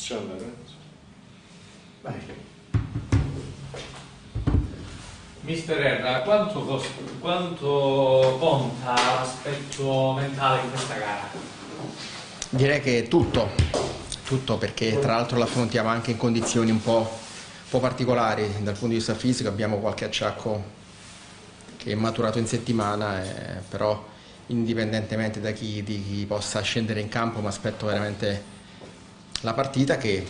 Possiamo andare? Vai. Mister Erra, quanto, cost- quanto conta l'aspetto mentale in questa gara? Direi che tutto, tutto perché tra l'altro la affrontiamo anche in condizioni un po', un po' particolari dal punto di vista fisico, abbiamo qualche acciacco che è maturato in settimana, eh, però indipendentemente da chi, di chi possa scendere in campo mi aspetto veramente la partita che,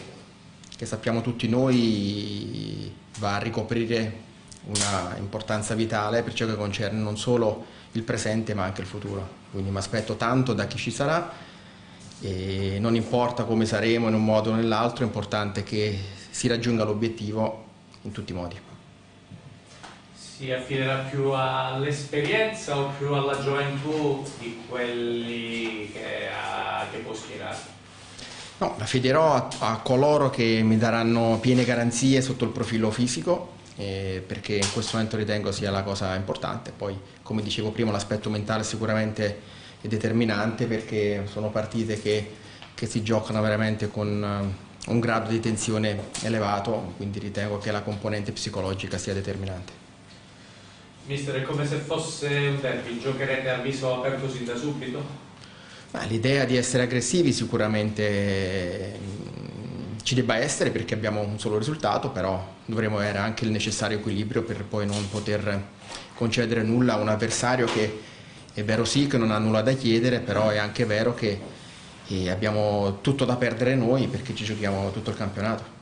che sappiamo tutti noi va a ricoprire una importanza vitale per ciò che concerne non solo il presente ma anche il futuro. Quindi mi aspetto tanto da chi ci sarà e non importa come saremo in un modo o nell'altro, è importante che si raggiunga l'obiettivo in tutti i modi. Si affiderà più all'esperienza o più alla gioventù di quelli No, la affiderò a, a coloro che mi daranno piene garanzie sotto il profilo fisico eh, perché in questo momento ritengo sia la cosa importante. Poi, come dicevo prima, l'aspetto mentale sicuramente è determinante perché sono partite che, che si giocano veramente con uh, un grado di tensione elevato, quindi ritengo che la componente psicologica sia determinante. Mister, è come se fosse un derby, giocherete a viso aperto sin da subito? L'idea di essere aggressivi sicuramente mm, ci debba essere perché abbiamo un solo risultato, però dovremo avere anche il necessario equilibrio per poi non poter concedere nulla a un avversario che è vero sì che non ha nulla da chiedere, però è anche vero che eh, abbiamo tutto da perdere noi perché ci giochiamo tutto il campionato.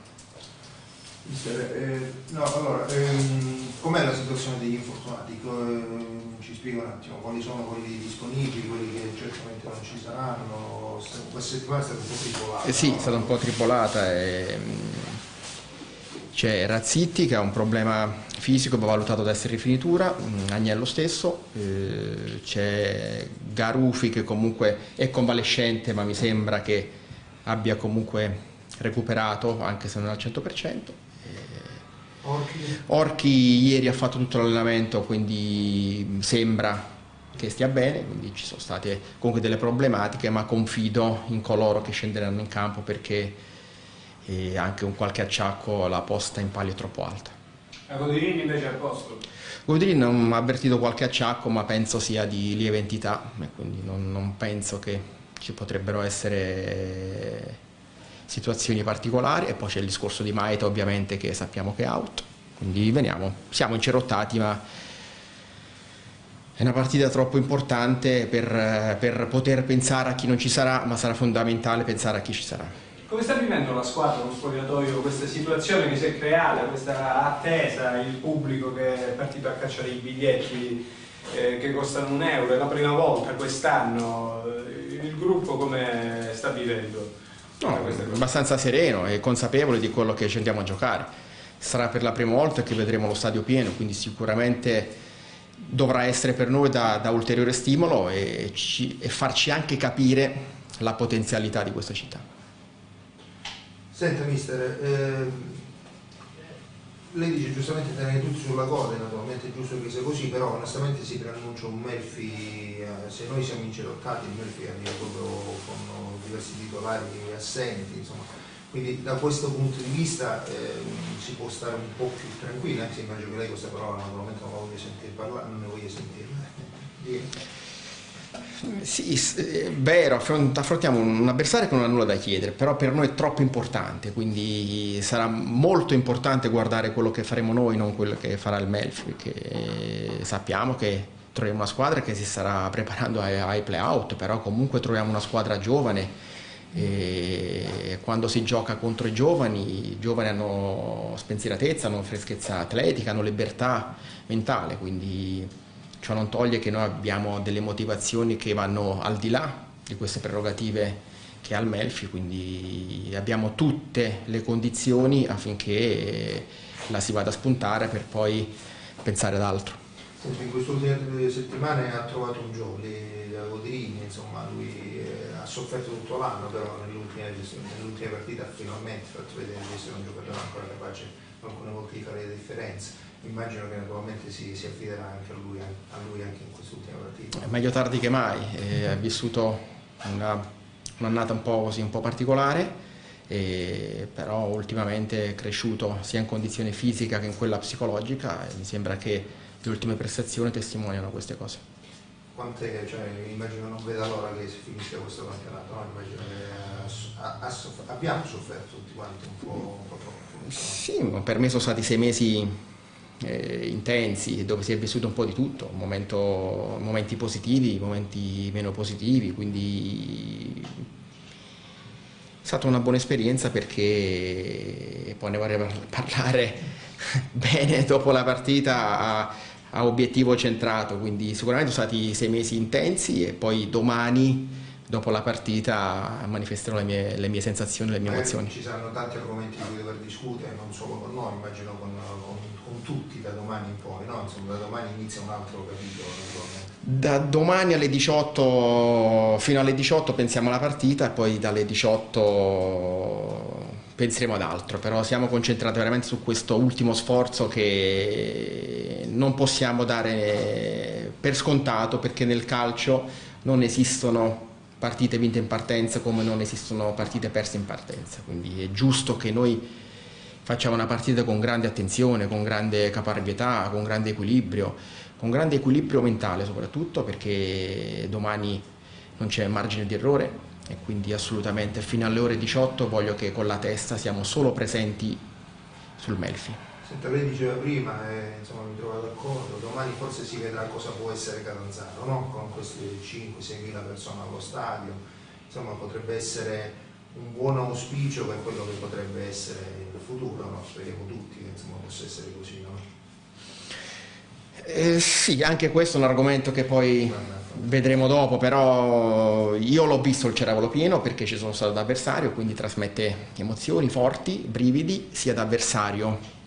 Eh, no, allora, ehm, com'è la situazione degli infortunati? Eh, ci spiega un attimo quali sono quelli disponibili, quelli che certamente non ci saranno? Questa settimana è stata un po' tripolata. Eh sì, no? è stata un po' tripolata. E, c'è Razzitti che ha un problema fisico, va valutato da essere rifinitura, Agnello stesso, eh, c'è Garufi che comunque è convalescente ma mi sembra che abbia comunque recuperato anche se non al 100%. Orchi? Orchi ieri ha fatto tutto l'allenamento, quindi sembra che stia bene, quindi ci sono state comunque delle problematiche, ma confido in coloro che scenderanno in campo perché eh, anche un qualche acciacco la posta in palio è troppo alta. A Codirini invece è a posto? Godrin ha avvertito qualche acciacco, ma penso sia di lieve entità, quindi non, non penso che ci potrebbero essere situazioni particolari e poi c'è il discorso di Maeta ovviamente che sappiamo che è out, quindi veniamo, siamo incerottati ma è una partita troppo importante per, per poter pensare a chi non ci sarà, ma sarà fondamentale pensare a chi ci sarà. Come sta vivendo la squadra, lo spogliatoio, questa situazione che si è creata, questa attesa, il pubblico che è partito a cacciare i biglietti eh, che costano un euro, è la prima volta quest'anno, il gruppo come sta vivendo? No, abbastanza sereno e consapevole di quello che ci andiamo a giocare. Sarà per la prima volta che vedremo lo stadio pieno, quindi sicuramente dovrà essere per noi da, da ulteriore stimolo e, ci, e farci anche capire la potenzialità di questa città. Senta mister, eh, lei dice giustamente tenere tutti sulla coda, naturalmente è giusto che sia così, però onestamente si preannuncia un Melfi, eh, se noi siamo incerottati il Melfi arriva proprio diversi titolari assenti, insomma. quindi da questo punto di vista eh, si può stare un po' più tranquilli, anche se immagino che lei questa parola naturalmente non la voglia sentire parlare, non ne voglia sentire. Dire. Sì, è vero, affrontiamo un avversario che non ha nulla da chiedere, però per noi è troppo importante, quindi sarà molto importante guardare quello che faremo noi, non quello che farà il Melfi, perché sappiamo che troviamo una squadra che si starà preparando ai, ai play-out, però comunque troviamo una squadra giovane e quando si gioca contro i giovani, i giovani hanno spensieratezza, hanno freschezza atletica, hanno libertà mentale, quindi Ciò non toglie che noi abbiamo delle motivazioni che vanno al di là di queste prerogative che ha il Melfi, quindi abbiamo tutte le condizioni affinché la si vada a spuntare per poi pensare ad altro. In queste ultime settimane ha trovato un Gioli da Godini, insomma lui eh, ha sofferto tutto l'anno, però nell'ultima, nell'ultima partita ha finalmente fatto vedere di essere un giocatore ancora capace alcune volte di fare le differenze immagino che naturalmente si, si affiderà anche a lui, a lui, anche in quest'ultima partita. È meglio tardi che mai, eh, ha vissuto una, un'annata un po' così, un po' particolare e però ultimamente è cresciuto sia in condizione fisica che in quella psicologica e mi sembra che le ultime prestazioni testimoniano queste cose. Quant'è che, cioè, immagino non veda l'ora che si finisca questo campionato, no? immagino che ha, ha soff- abbiamo sofferto tutti quanti un po', un po troppo. Sì, ma per me sono stati sei mesi eh, intensi dove si è vissuto un po' di tutto, momento, momenti positivi, momenti meno positivi, quindi è stata una buona esperienza perché poi ne vorrei parlare bene dopo la partita a, obiettivo centrato, quindi sicuramente sono stati sei mesi intensi e poi domani dopo la partita manifesterò le mie, le mie sensazioni, le mie emozioni. Ci saranno tanti argomenti di cui dover discutere, non solo con noi, immagino con, con, con tutti da domani in poi, no? Insomma, da domani inizia un altro capitolo. Da domani alle 18 fino alle 18 pensiamo alla partita e poi dalle 18 penseremo ad altro, però siamo concentrati veramente su questo ultimo sforzo che non possiamo dare per scontato perché nel calcio non esistono partite vinte in partenza come non esistono partite perse in partenza, quindi è giusto che noi facciamo una partita con grande attenzione, con grande caparbietà, con grande equilibrio, con grande equilibrio mentale soprattutto perché domani non c'è margine di errore e quindi assolutamente fino alle ore 18 voglio che con la testa siamo solo presenti sul Melfi. Senta, lei diceva prima, e insomma mi trovo d'accordo, domani forse si vedrà cosa può essere Catanzaro, no? con queste 5-6 mila persone allo stadio, insomma potrebbe essere un buon auspicio per quello che potrebbe essere il futuro, no? speriamo tutti che insomma, possa essere così. No? Eh, sì, anche questo è un argomento che poi vedremo dopo, però io l'ho visto il ceravolo pieno perché ci sono stato da avversario, quindi trasmette emozioni forti, brividi, sia da avversario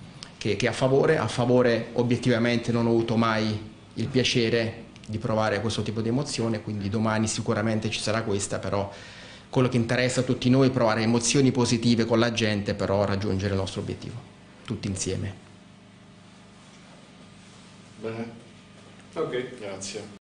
che, che a favore. A favore obiettivamente non ho avuto mai il piacere di provare questo tipo di emozione, quindi domani sicuramente ci sarà questa, però quello che interessa a tutti noi è provare emozioni positive con la gente, però raggiungere il nostro obiettivo, tutti insieme. Bene, Ok. grazie.